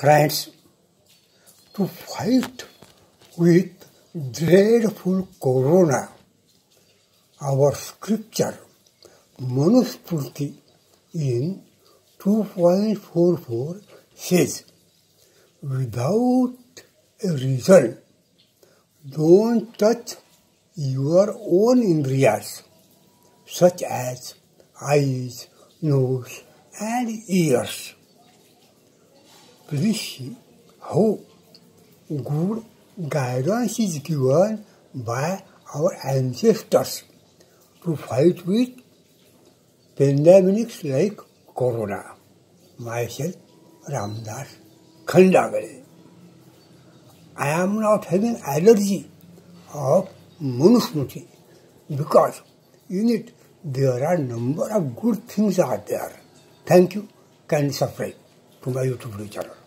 Friends, to fight with dreadful corona, our scripture Manusmriti in 2.44 says, without a reason, don't touch your own indriyas, such as eyes, nose, and ears. See how good guidance is given by our ancestors to fight with pandemics like corona. Myself, Ramdas Khandagale. I am not having allergy of Manusmriti because in it there are number of good things are there. Thank you. Kindly subscribe to my YouTube channel.